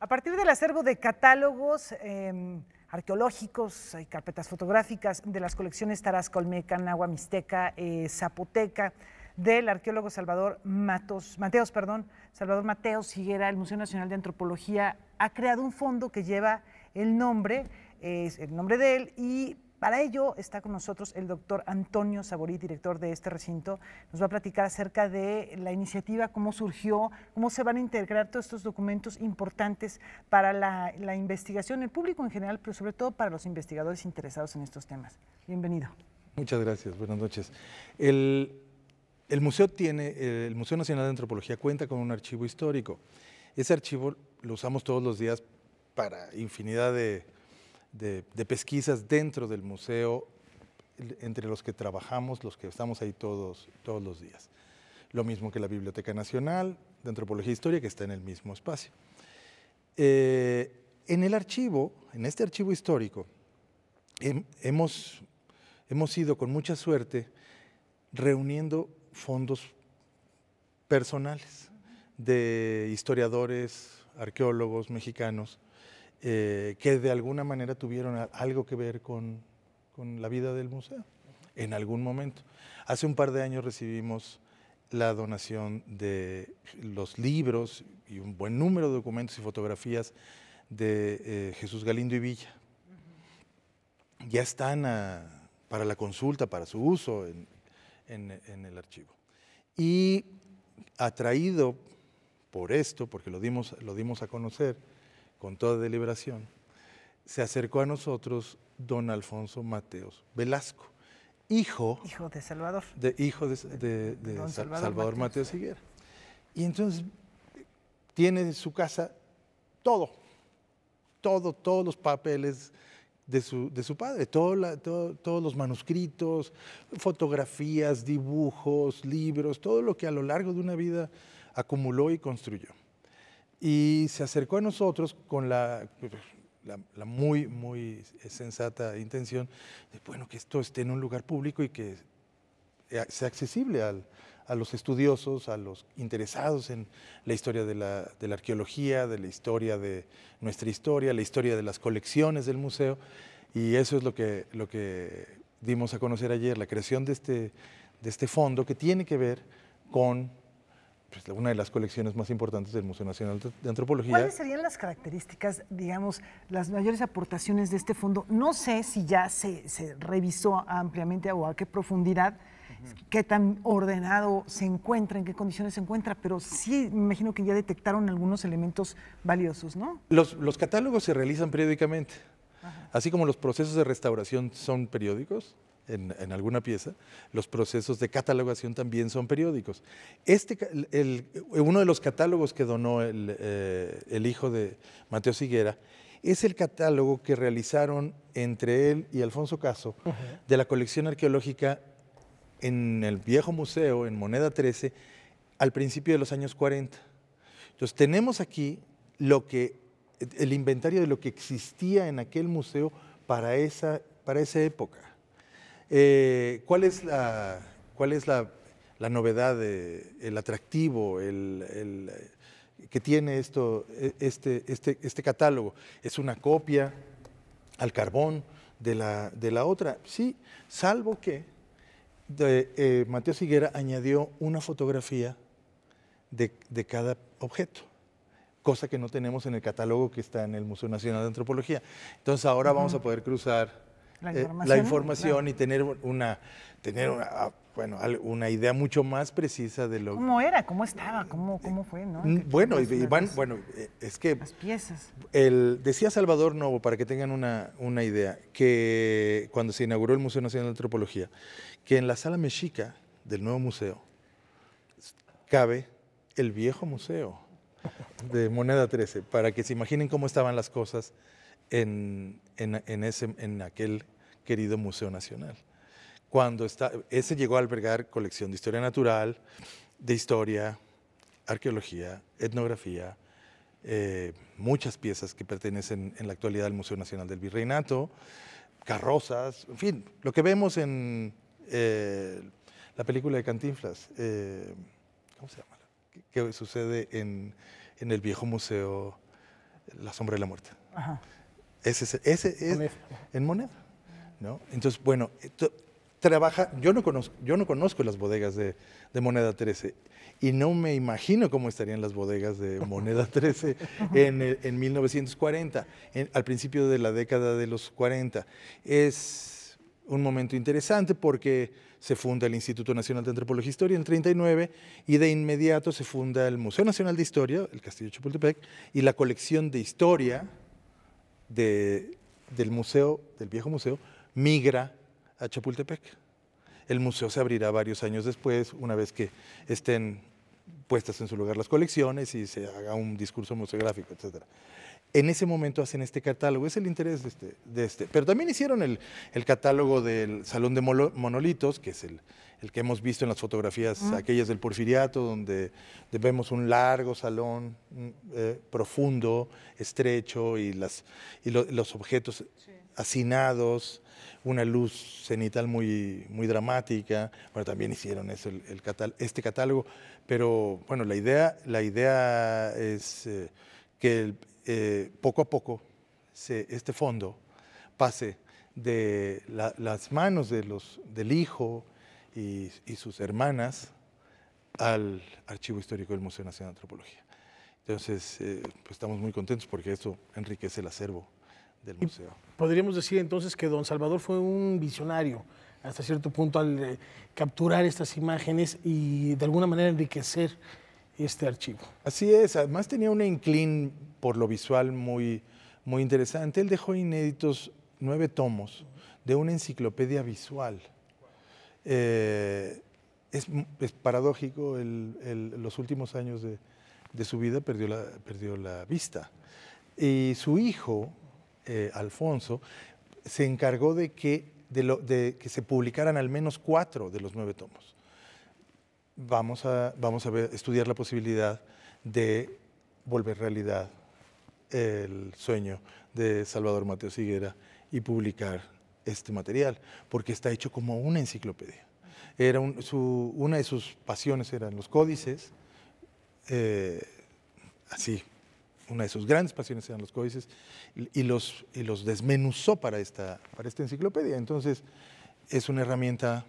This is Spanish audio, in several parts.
A partir del acervo de catálogos em, arqueológicos y carpetas fotográficas de las colecciones Tarasca Olmeca, Nahua Mixteca, eh, Zapoteca, del arqueólogo Salvador Matos, Mateos, perdón, Salvador Mateos Higuera, el Museo Nacional de Antropología ha creado un fondo que lleva el nombre, el nombre de él y para ello está con nosotros el doctor Antonio Saborí, director de este recinto. Nos va a platicar acerca de la iniciativa, cómo surgió, cómo se van a integrar todos estos documentos importantes para la, investigación, el público en general, pero sobre todo para los investigadores interesados en estos temas. Bienvenido. Muchas gracias, buenas noches. El, museo tiene, el Museo Nacional de Antropología cuenta con un archivo histórico. Ese archivo lo usamos todos los días para infinidad de de, pesquisas dentro del museo, entre los que trabajamos, los que estamos ahí todos, todos los días. Lo mismo que la Biblioteca Nacional de Antropología e Historia, que está en el mismo espacio. Eh, en el archivo, en este archivo histórico, hemos, hemos ido con mucha suerte reuniendo fondos personales de historiadores, arqueólogos mexicanos, eh, que de alguna manera tuvieron algo que ver con, la vida del museo, en algún momento. Hace un par de años recibimos la donación de los libros y un buen número de documentos y fotografías de eh, Jesús Galindo y Villa. Ya están para la consulta, para su uso en, el archivo. Y atraído por esto, porque lo dimos, lo dimos a conocer, con toda deliberación, se acercó a nosotros don Alfonso Mateos Velasco, hijo, hijo de Salvador, de, hijo de, Salvador, Mateos. Higuera. Y entonces tiene en su casa todo, todo, todos los papeles de su, de su padre, todo todos los manuscritos, fotografías, dibujos, libros, todo lo que a lo largo de una vida acumuló y construyó y se acercó a nosotros con la, muy, muy sensata intención de, bueno, que esto esté en un lugar público y que sea accesible a los estudiosos, a los interesados en la historia de la, de la, arqueología, de la historia de nuestra historia, la historia de las colecciones del museo. Y eso es lo que, lo que dimos a conocer ayer, la creación de este, de este fondo que tiene que ver con pues, una de las colecciones más importantes del Museo Nacional de Antropología. ¿Cuáles serían las características, digamos, las mayores aportaciones de este fondo? No sé si ya se, revisó ampliamente o a qué profundidad, qué tan ordenado se encuentra, en qué condiciones se encuentra, pero sí me imagino que ya detectaron algunos elementos valiosos, ¿no? Los, los catálogos se realizan periódicamente, así como los procesos de restauración son periódicos en, alguna pieza, los procesos de catalogación también son periódicos. Este, uno de los catálogos que donó el, eh, hijo de Mateo Siguera es el catálogo que realizaron entre él y Alfonso Caso de la colección arqueológica en el viejo museo, en Moneda 13, al principio de los años 40. Entonces tenemos aquí lo que, el inventario de lo que existía en aquel museo para esa, para esa época. Eh, ¿Cuál es la, cuál es la, novedad, el atractivo, el, que tiene esto, e, este, este, este catálogo? ¿Es una copia al carbón de la, de la otra? Sí, salvo que de, eh, Mateo Siguera añadió una fotografía de, cada objeto cosa que no tenemos en el catálogo que está en el Museo Nacional de Antropología. Entonces ahora vamos a poder cruzar la eh, información, y tener una, tener una, ah, bueno, una idea mucho más precisa de lo ¿Cómo era? ¿Cómo estaba? ¿Cómo, cómo fue? ¿no? Mm, bueno, Iván, bueno, eh, es que... Las piezas. El, decía Salvador Novo, para que tengan una, una idea, que cuando se inauguró el Museo Nacional de Antropología, que en la sala mexica del nuevo museo cabe el viejo museo de Moneda 13, para que se imaginen cómo estaban las cosas en, en, ese, en aquel querido Museo Nacional. Cuando está, ese llegó a albergar colección de historia natural, de historia, arqueología, etnografía, eh, muchas piezas que pertenecen en la actualidad al Museo Nacional del Virreinato, carrozas, en fin, lo que vemos en eh, la película de Cantinflas, eh, ¿cómo se llama? Que, sucede en, en, el viejo museo La sombra de la muerte. Ese, es- ese es en moneda. ¿No? Entonces, bueno, trabaja, yo no conozco, yo no conozco las bodegas de, de Moneda 13 y no me imagino cómo estarían las bodegas de Moneda 13 en, el- en 1940, en- al principio de la década de los 40. Es un momento interesante porque se funda el Instituto Nacional de Antropología e Historia en el 39 y de inmediato se funda el Museo Nacional de Historia, el Castillo de Chapultepec, y la colección de historia de- del museo, del viejo museo, migra a Chapultepec. El museo se abrirá varios años después, una vez que estén puestas en su lugar las colecciones y se haga un discurso museográfico, etc. En ese momento hacen este catálogo, es el interés de este. De este. Pero también hicieron el, el catálogo del Salón de Monolitos, que es el, el que hemos visto en las fotografías, aquellas del Porfiriato, donde vemos un largo salón mm, eh, profundo, estrecho, y, las, y lo- los objetos hacinados, una luz cenital muy, muy dramática. Bueno, también hicieron eso, el, este catálogo, pero bueno, la idea, la idea es eh, que eh, poco a poco este fondo pase de la- las manos de los, del hijo y, y sus hermanas al Archivo Histórico del Museo Nacional de Antropología. Entonces, eh, pues estamos muy contentos porque eso enriquece el acervo del museo. Podríamos decir entonces que don Salvador fue un visionario hasta cierto punto al eh, capturar estas imágenes y de alguna manera enriquecer este archivo. Así es, además tenía un inclín por lo visual muy, muy interesante. Él dejó inéditos nueve tomos de una enciclopedia visual. Eh, es, es paradójico, el- el- los últimos años de, de su vida perdió la, perdió la vista. Y su hijo, eh, Alfonso, se encargó de que, de, que se publicaran al menos cuatro de los nueve tomos vamos a, vamos a estudiar la posibilidad de volver realidad el sueño de Salvador Mateo Higuera y publicar este material, porque está hecho como una enciclopedia. Era una de sus pasiones eran los códices, eh, así, una de sus grandes pasiones eran los códices, y, los, y los desmenuzó para esta, para esta enciclopedia. Entonces, es una herramienta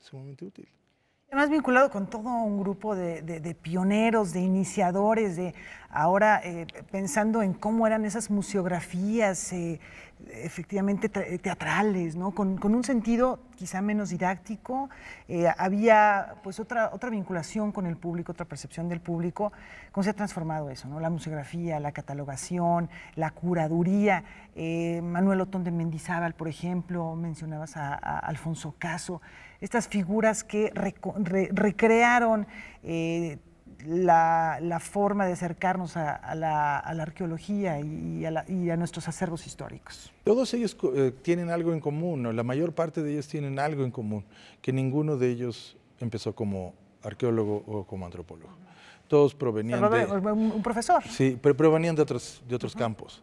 sumamente útil. Además vinculado con todo un grupo de, de- pioneros, de iniciadores, de ahora eh, pensando en cómo eran esas museografías eh, efectivamente tra- teatrales, ¿no? Con, con un sentido quizá menos didáctico. eh, había pues otra, otra vinculación con el público, otra percepción del público. ¿Cómo se ha transformado eso? ¿no? La museografía, la catalogación, la curaduría. eh, Manuel Otón de Mendizábal, por ejemplo, mencionabas a, Alfonso Caso estas figuras que recrearon eh, la, la forma de acercarnos a, a la, a la arqueología y a, la- y a nuestros acervos históricos. Todos ellos eh, tienen algo en común, ¿no? la mayor parte de ellos tienen algo en común, que ninguno de ellos empezó como arqueólogo o como antropólogo. Todos provenían de... Salvador, un, profesor. Sí, pero provenían de otros, de otros campos.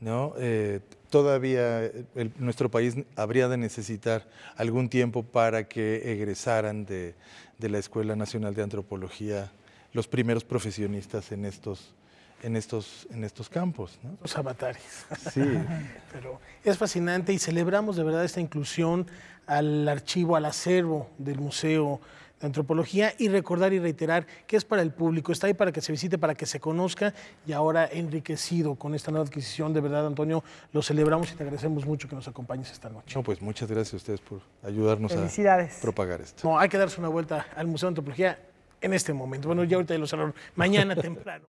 ¿no? Eh, todavía el- nuestro país habría de necesitar algún tiempo para que egresaran de, de la Escuela Nacional de Antropología los primeros profesionistas en estos, en estos, en estos campos. ¿no? Los avatares. Sí, Pero es fascinante y celebramos de verdad esta inclusión al archivo, al acervo del Museo de Antropología y recordar y reiterar que es para el público, está ahí para que se visite, para que se conozca y ahora enriquecido con esta nueva adquisición. De verdad, Antonio, lo celebramos y te agradecemos mucho que nos acompañes esta noche. no, pues muchas gracias a ustedes por ayudarnos Felicidades. a propagar esto. No, hay que darse una vuelta al Museo de Antropología en este momento. Bueno, ya ahorita lo cerraron, mañana temprano.